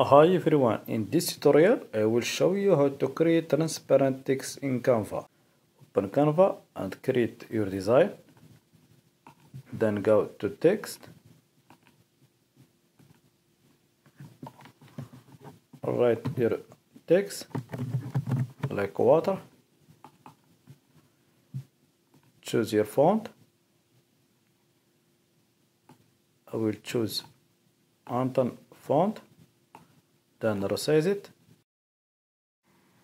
Hi everyone, in this tutorial I will show you how to create transparent text in Canva. Open Canva and create your design. Then go to text. Write your text like water. Choose your font. I will choose Anton font then resize it.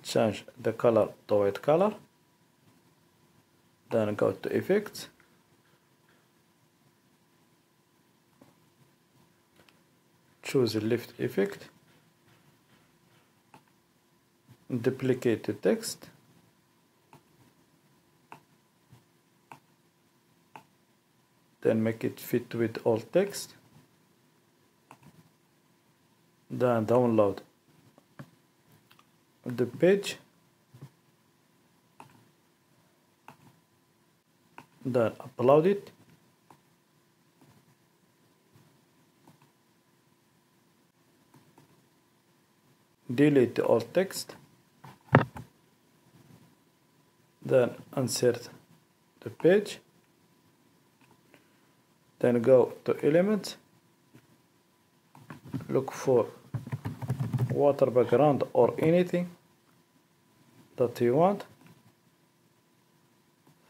Change the color to white color. Then go to effects. Choose lift effect. Duplicate the text. Then make it fit with all text then download. The page. Then upload it. Delete all text. Then insert the page. Then go to elements look for water background or anything that you want.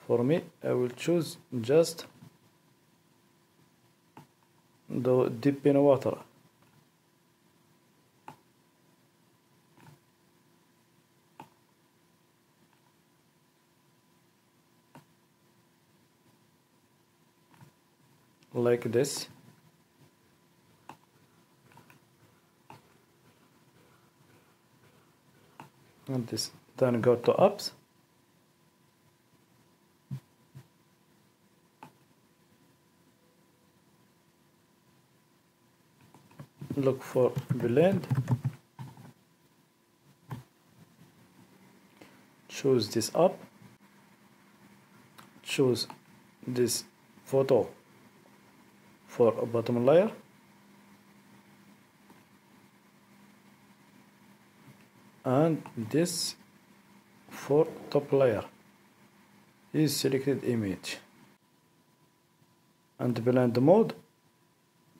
For me I will choose just the dip in water. Like this and this then go to apps look for blend choose this up choose this photo for a bottom layer and this for top layer is selected image. And blend mode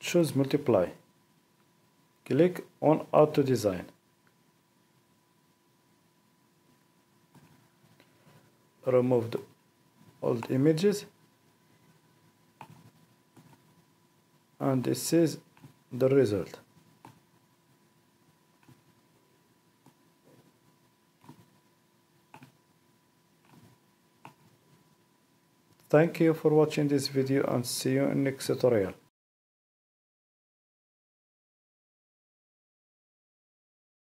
choose multiply. Click on auto design. Remove the old images. And this is the result Thank you for watching this video and see you in next tutorial.